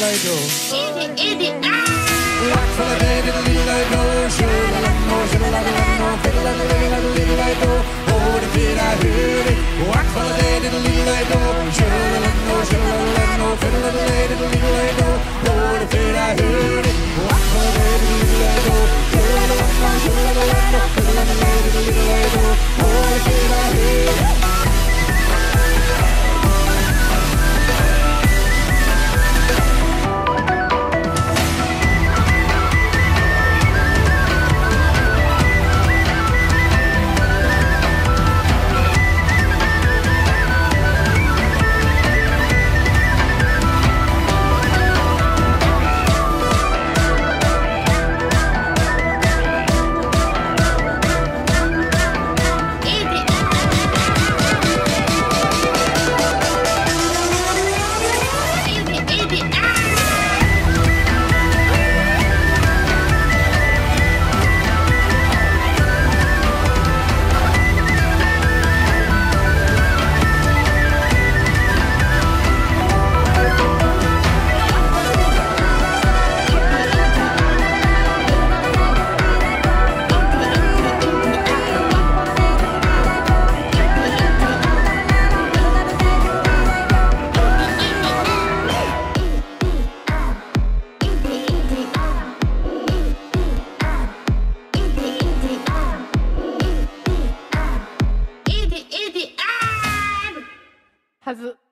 light idiot, Easy, ah! Black for the day, diddly light go. はず。